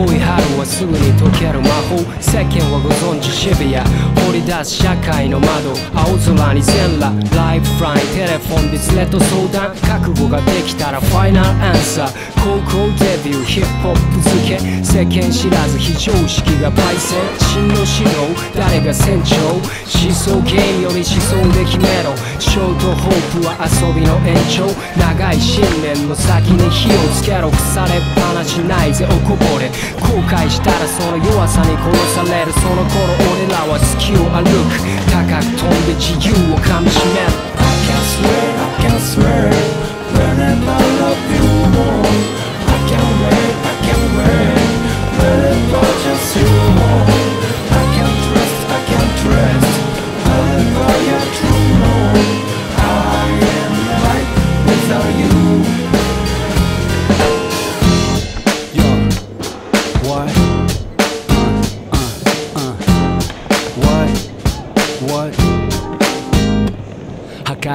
後青い春はすぐに溶ける魔法。世間はご存知シビア。掘り出す社会の窓。青空に全裸ライフラインテレフォンで連れと相談。覚悟ができたらファイナルアンサー。高校デビューヒップホップ付け。世間知らず非常識が焙煎真の指導誰が船長。思想ゲームより思想で決めろ。ショートホープは遊びの延長。長い信念の先に火をつけろ。腐れっぱなしないぜ。おこぼれ。後悔したらその弱さに殺される。その頃俺らは隙を歩く。高く飛んで自由をかみしめる。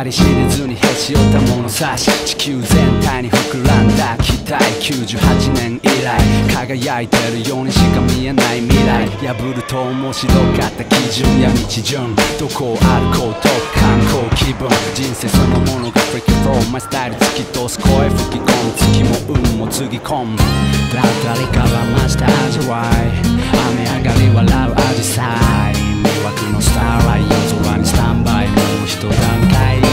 り知れずにへし折った物差し地球全体に膨らんだ期待98年以来輝いてるようにしか見えない未来。破ると面白かった基準や道順どこを歩こうと観光気分。人生そのものが Freaky Flow My スタイル突き通す声吹き込む。月も運もつぎ込む。だったりからました味わい。雨上がり笑うアジサイ。迷惑のスターライ夜空にスタンバイ。もう一段階。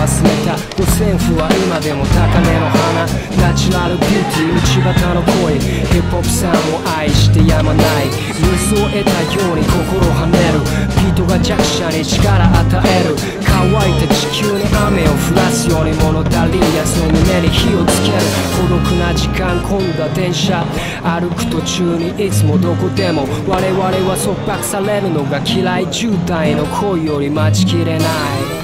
忘れた。五線譜は今でも高嶺の花。ナチュラルビューティー内端の声ヒップホップさんを愛してやまない。水を得たように心跳ねる。ビートが弱者に力与える。乾いた地球に雨を降らすように物足りんやつの胸に火をつける。孤独な時間混んだ電車。歩く途中にいつもどこでも。我々は束縛されるのが嫌い。渋滞の恋より待ちきれない。